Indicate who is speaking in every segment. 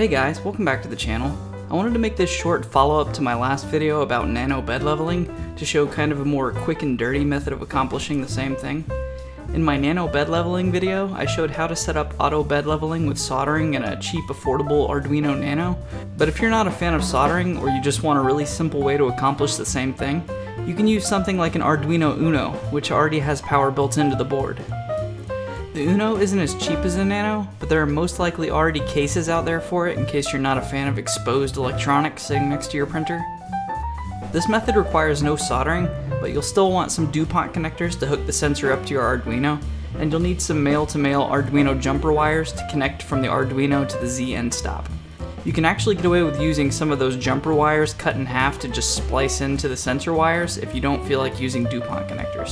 Speaker 1: Hey guys, welcome back to the channel. I wanted to make this short follow-up to my last video about nano bed leveling to show kind of a more quick and dirty method of accomplishing the same thing. In my nano bed leveling video, I showed how to set up auto bed leveling with soldering and a cheap affordable Arduino Nano, but if you're not a fan of soldering or you just want a really simple way to accomplish the same thing, you can use something like an Arduino Uno, which already has power built into the board. The Uno isn't as cheap as the Nano, but there are most likely already cases out there for it in case you're not a fan of exposed electronics sitting next to your printer. This method requires no soldering, but you'll still want some DuPont connectors to hook the sensor up to your Arduino, and you'll need some male-to-male -male Arduino jumper wires to connect from the Arduino to the Z end stop. You can actually get away with using some of those jumper wires cut in half to just splice into the sensor wires if you don't feel like using DuPont connectors.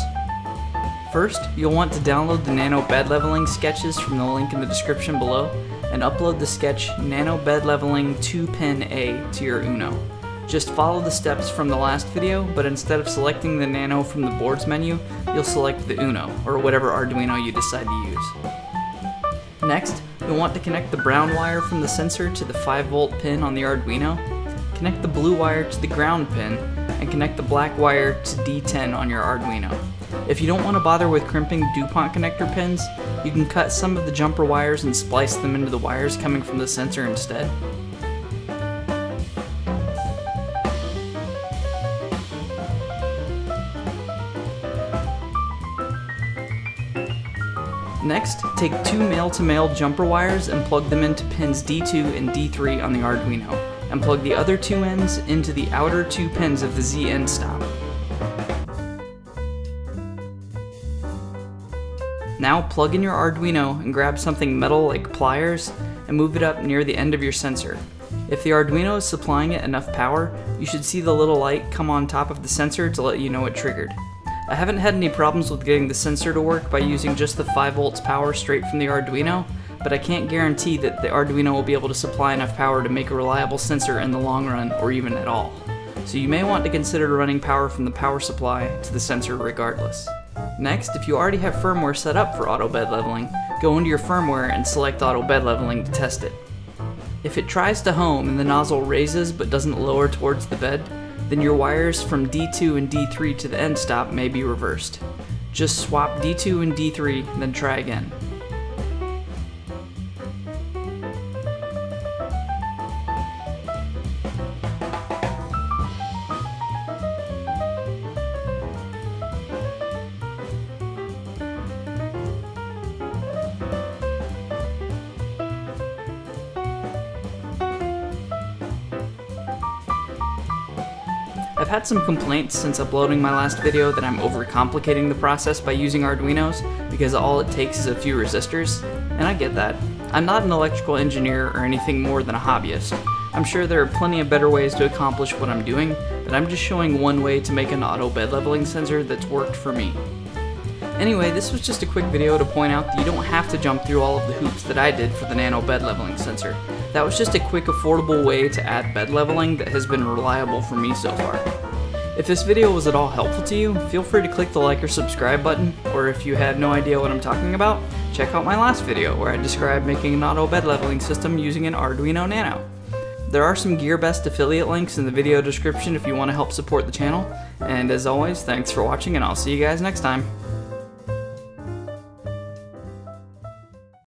Speaker 1: First, you'll want to download the Nano bed leveling sketches from the link in the description below and upload the sketch Nano bed leveling 2-pin A to your Uno. Just follow the steps from the last video, but instead of selecting the Nano from the boards menu, you'll select the Uno, or whatever Arduino you decide to use. Next, you'll want to connect the brown wire from the sensor to the 5 volt pin on the Arduino, connect the blue wire to the ground pin, and connect the black wire to D10 on your Arduino. If you don't want to bother with crimping DuPont connector pins, you can cut some of the jumper wires and splice them into the wires coming from the sensor instead. Next, take two male-to-male -male jumper wires and plug them into pins D2 and D3 on the Arduino, and plug the other two ends into the outer two pins of the Z end stop. Now plug in your Arduino and grab something metal like pliers and move it up near the end of your sensor. If the Arduino is supplying it enough power, you should see the little light come on top of the sensor to let you know it triggered. I haven't had any problems with getting the sensor to work by using just the 5 volts power straight from the Arduino, but I can't guarantee that the Arduino will be able to supply enough power to make a reliable sensor in the long run or even at all. So you may want to consider running power from the power supply to the sensor regardless. Next, if you already have firmware set up for auto bed leveling, go into your firmware and select auto bed leveling to test it. If it tries to home and the nozzle raises but doesn't lower towards the bed, then your wires from D2 and D3 to the end stop may be reversed. Just swap D2 and D3, then try again. I've had some complaints since uploading my last video that I'm overcomplicating the process by using Arduinos because all it takes is a few resistors, and I get that. I'm not an electrical engineer or anything more than a hobbyist. I'm sure there are plenty of better ways to accomplish what I'm doing, but I'm just showing one way to make an auto bed leveling sensor that's worked for me. Anyway, this was just a quick video to point out that you don't have to jump through all of the hoops that I did for the nano bed leveling sensor. That was just a quick affordable way to add bed leveling that has been reliable for me so far. If this video was at all helpful to you, feel free to click the like or subscribe button, or if you had no idea what I'm talking about, check out my last video where I described making an auto bed leveling system using an Arduino Nano. There are some GearBest affiliate links in the video description if you want to help support the channel, and as always, thanks for watching and I'll see you guys next time.